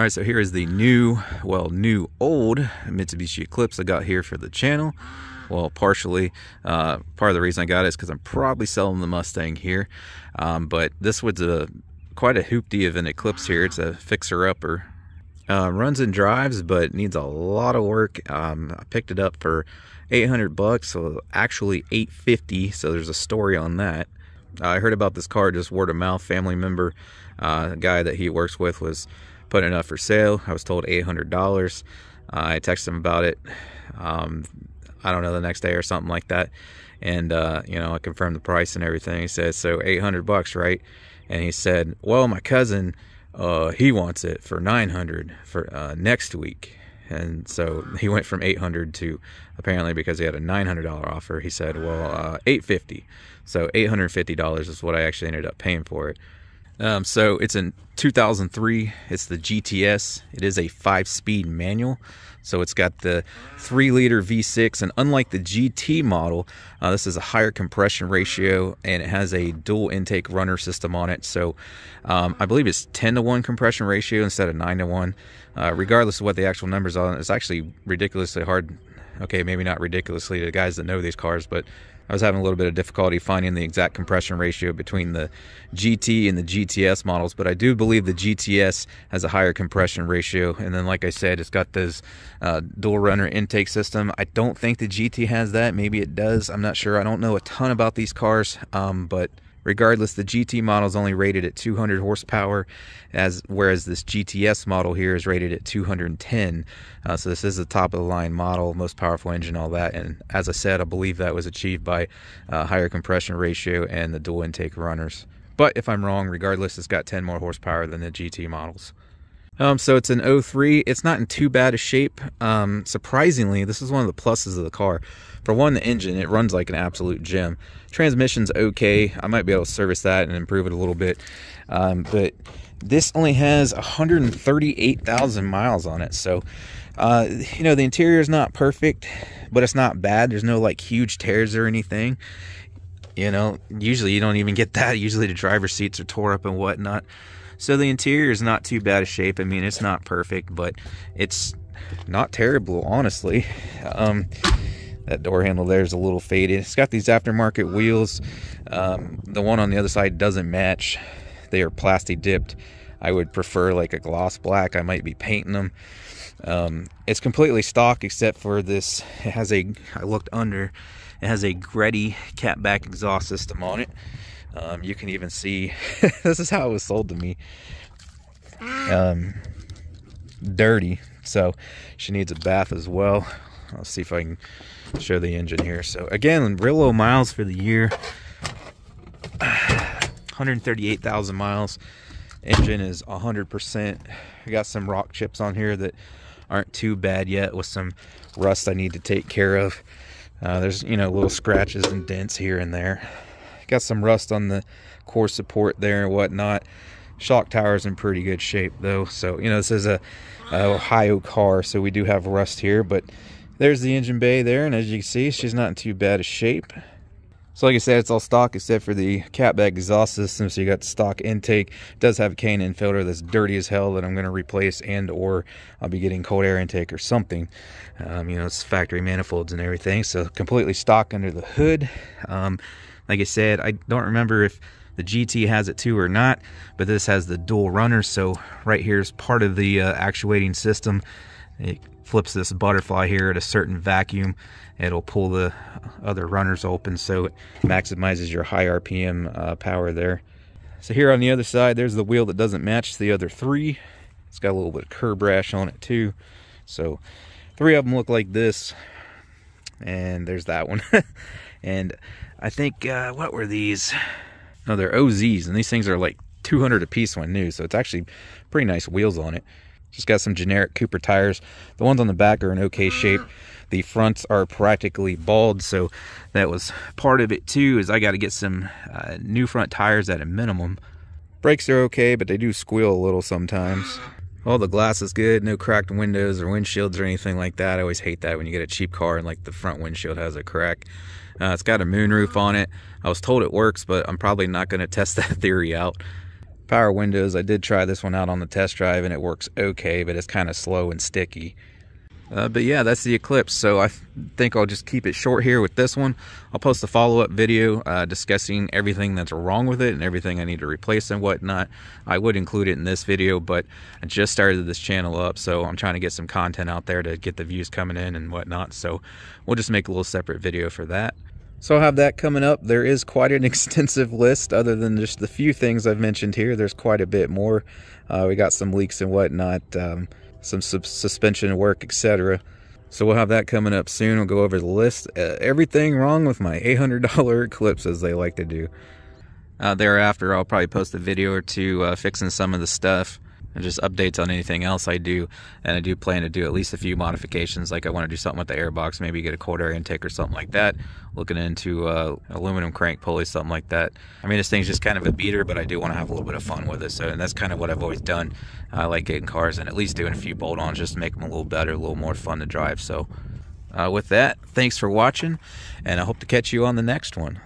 All right, so here is the new, well, new old Mitsubishi Eclipse I got here for the channel. Well, partially. Uh, part of the reason I got it is because I'm probably selling the Mustang here. Um, but this was a quite a hoopty of an Eclipse here. It's a fixer-upper. Uh, runs and drives, but needs a lot of work. Um, I picked it up for 800 bucks, so actually 850. So there's a story on that. I heard about this car just word of mouth. Family member, uh, guy that he works with was putting it up for sale. I was told $800. Uh, I texted him about it. Um, I don't know the next day or something like that, and uh, you know I confirmed the price and everything. He said so 800 bucks, right? And he said, well, my cousin, uh, he wants it for 900 for uh, next week. And so he went from 800 to apparently because he had a $900 offer. He said, well, uh, 850. So $850 is what I actually ended up paying for it. Um, so it's in 2003. It's the GTS. It is a five-speed manual. So it's got the three liter V6, and unlike the GT model, uh, this is a higher compression ratio and it has a dual intake runner system on it. So um, I believe it's 10 to 1 compression ratio instead of 9 to 1. Uh, regardless of what the actual numbers are, it's actually ridiculously hard. Okay, maybe not ridiculously to guys that know these cars, but I was having a little bit of difficulty finding the exact compression ratio between the GT and the GTS models, but I do believe the GTS has a higher compression ratio. And then, like I said, it's got this uh, dual runner intake system. I don't think the GT has that. Maybe it does. I'm not sure. I don't know a ton about these cars, um, but Regardless, the GT model is only rated at 200 horsepower, as whereas this GTS model here is rated at 210. Uh, so this is the top of the line model, most powerful engine, all that. And as I said, I believe that was achieved by uh, higher compression ratio and the dual intake runners. But if I'm wrong, regardless, it's got 10 more horsepower than the GT models. Um, so it's an 03. It's not in too bad a shape. Um, surprisingly, this is one of the pluses of the car. For one, the engine, it runs like an absolute gem. Transmission's okay. I might be able to service that and improve it a little bit. Um, but this only has 138,000 miles on it. So, uh, you know, the interior is not perfect, but it's not bad. There's no like huge tears or anything. You know, usually you don't even get that. Usually the driver's seats are tore up and whatnot. So the interior is not too bad a shape. I mean, it's not perfect, but it's not terrible, honestly. Um, that door handle there is a little faded. It's got these aftermarket wheels. Um, the one on the other side doesn't match. They are plastic dipped. I would prefer like a gloss black. I might be painting them. Um, it's completely stock except for this. It has a, I looked under, it has a Greddy catback exhaust system on it. Um, you can even see, this is how it was sold to me. Um, dirty. So she needs a bath as well. I'll see if I can show the engine here. So again, real low miles for the year. 138,000 miles. Engine is 100%. I got some rock chips on here that aren't too bad yet with some rust I need to take care of. Uh, there's, you know, little scratches and dents here and there. Got some rust on the core support there and whatnot. Shock tower's in pretty good shape though. So, you know, this is a, a Ohio car, so we do have rust here, but there's the engine bay there, and as you can see, she's not in too bad a shape. So like I said, it's all stock except for the catback exhaust system. So you got stock intake. It does have a K&N filter that's dirty as hell that I'm going to replace and or I'll be getting cold air intake or something. Um, you know, it's factory manifolds and everything. So completely stock under the hood. Um, like I said, I don't remember if the GT has it too or not, but this has the dual runner. So right here is part of the uh, actuating system. It flips this butterfly here at a certain vacuum. It'll pull the other runners open so it maximizes your high RPM uh, power there. So here on the other side, there's the wheel that doesn't match the other three. It's got a little bit of curb rash on it too. So three of them look like this. And there's that one. and I think, uh, what were these? No, they're OZs, and these things are like 200 a piece when new. So it's actually pretty nice wheels on it. Just got some generic Cooper tires. The ones on the back are in okay shape. The fronts are practically bald, so that was part of it too. Is I got to get some uh, new front tires at a minimum. Brakes are okay, but they do squeal a little sometimes. All the glass is good, no cracked windows or windshields or anything like that. I always hate that when you get a cheap car and like the front windshield has a crack. Uh, it's got a moonroof on it. I was told it works, but I'm probably not going to test that theory out. Power windows, I did try this one out on the test drive and it works okay, but it's kind of slow and sticky. Uh, but yeah, that's the Eclipse. So I think I'll just keep it short here with this one. I'll post a follow-up video uh, discussing everything that's wrong with it and everything I need to replace and whatnot. I would include it in this video, but I just started this channel up, so I'm trying to get some content out there to get the views coming in and whatnot. So we'll just make a little separate video for that. So I'll have that coming up. There is quite an extensive list other than just the few things I've mentioned here. There's quite a bit more. Uh, we got some leaks and whatnot. Um, some suspension work, etc. So we'll have that coming up soon. We'll go over the list. Uh, everything wrong with my $800 Eclipse, as they like to do. Uh, thereafter, I'll probably post a video or two uh, fixing some of the stuff and just updates on anything else I do. And I do plan to do at least a few modifications, like I want to do something with the airbox, maybe get a cold air intake or something like that. Looking into uh, aluminum crank pulley, something like that. I mean, this thing's just kind of a beater, but I do want to have a little bit of fun with it. So, and that's kind of what I've always done. I like getting cars and at least doing a few bolt-ons just to make them a little better, a little more fun to drive. So, uh, with that, thanks for watching, and I hope to catch you on the next one.